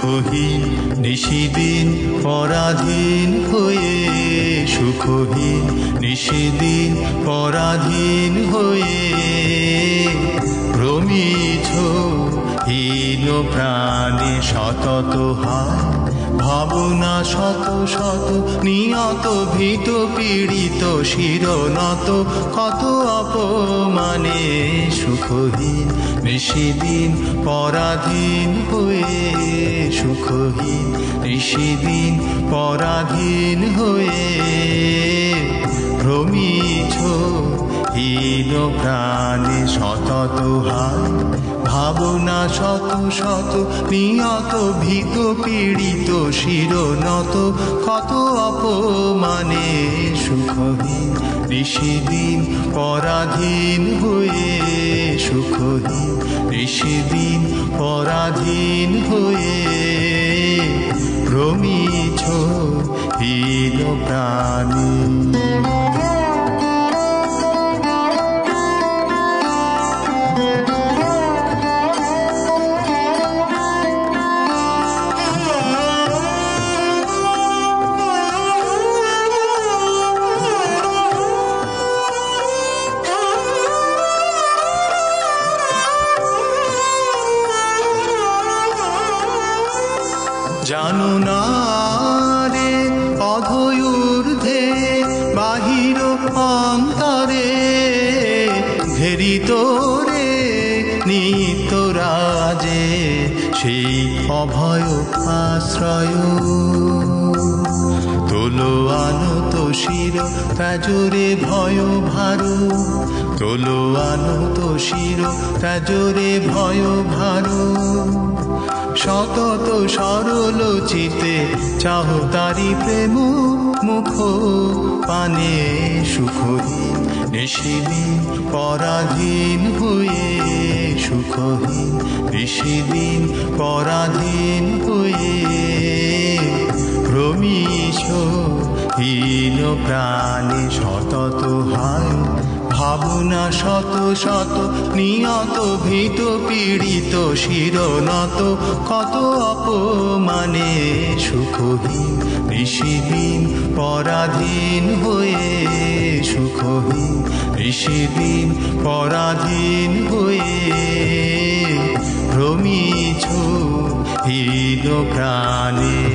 সুখহীন নিশিদিন পরাধীন হয়ে সুখহীন নিশিদিন পরাধীন হয়ে রমিছ হীন প্রাণে সতত হায়। ভাবনা শত শত নিয়ত ভীত পীড়িত শিরনত কত অপমানে সুখহীন নিশিদিন পরাধীন হয়ে সুখহীন নিশিদিন পরাধীন হয়ে ভ্রমিছ হীন প্রাণে সতত হায়, ভাবনা শত শত, নিয়ত ভীত পীড়িত শিরনত, কত অপমানে সুখহীন ঋষিদিন পরাধীন হয়ে সুখহীন ঋষিদিন পরাধীন হয়ে ভ্রমিছ হীন প্রাণী। জানো না রে অধয়ূর্ধে বাহির অন্তরে। ঘেরিত রে নিত রাজে, সেই অভয় আশ্রয়। তোলো আনত শির তাজরে ভয় ভারু। তোলো আনত শির তাজরে ভয় ভারু। সতত সরল চিতে চাহ তারি প্রেম, মুখ পানে সুখহীন, নিশিদিন পরাধীন হয়ে সুখহীন ঋষিদিন পরাধীন প্রাণে সতত হায়, ভাবনা শত শত, নিয়ত ভীত, পীড়িত, শিরনত, কত অপমানে সুখহীন ঋষিদিন পরাধীন হয়ে সুখহীন ঋষিদিন পরাধীন হয়ে ভ্রমিছ হীন প্রাণে